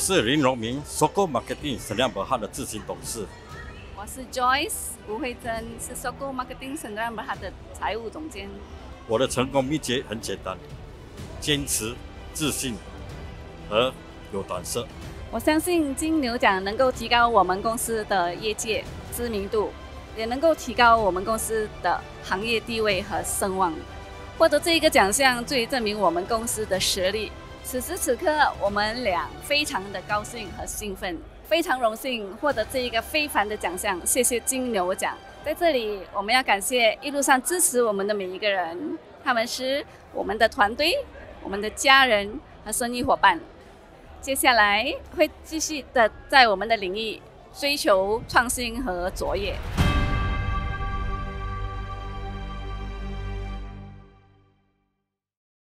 是林荣明，Sogo Marketing 沈亮伯汉的执行董事。我是 Joyce 吴慧珍，是 Sogo Marketing 沈亮伯汉的财务总监。我的成功秘诀很简单，坚持、自信和有胆色。我相信金牛奖能够提高我们公司的业界知名度，也能够提高我们公司的行业地位和声望。获得这一个奖项，足以证明我们公司的实力。此时此刻，我们俩非常的高兴和兴奋，非常荣幸获得这一个非凡的奖项。谢谢金牛奖！在这里，我们要感谢一路上支持我们的每一个人，他们是我们的团队、我们的家人和生意伙伴。接下来会继续的在我们的领域追求创新和卓越。